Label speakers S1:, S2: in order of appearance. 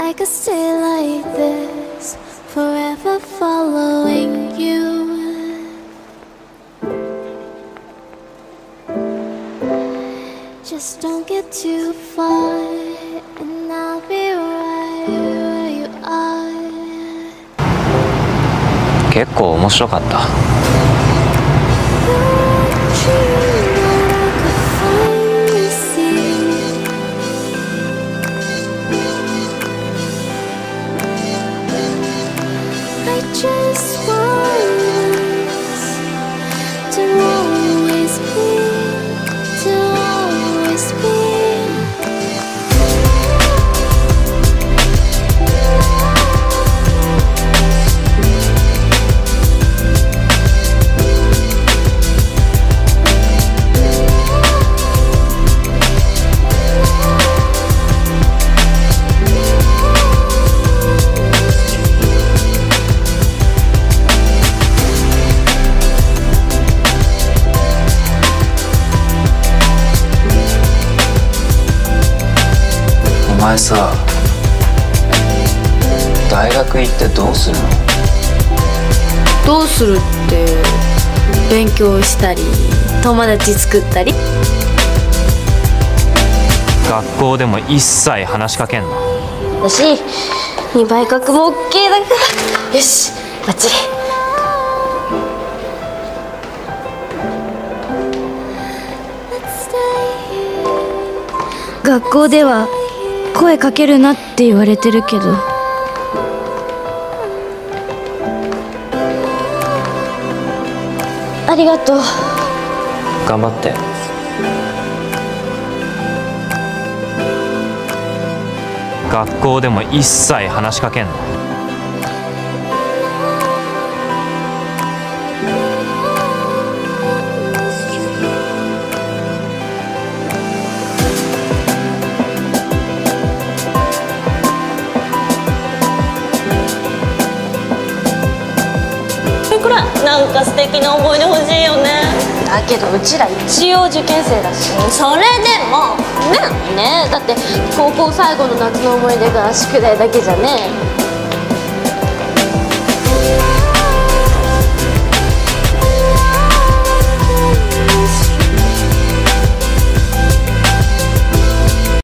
S1: I could stay like this, forever following you. Just don't get too far, and I'll be right where you are.
S2: 結構面白かった
S1: just want
S2: 前さ大学行ってどうするの?」
S3: どうするって勉強したり友達作ったり？
S2: 学校でも一切話しかけんな
S3: 私2倍角も OK だからよしバッチリ.学校では声かけるなって言われてるけど。ありがとう。
S2: 頑張って。学校でも一切話しかけん
S4: の？なんか素敵な思い出欲しいよね。
S3: だけどうちら一応受験生だし。
S4: それでもね
S3: ね。だって高校最後の夏の思い出が宿題だけじゃね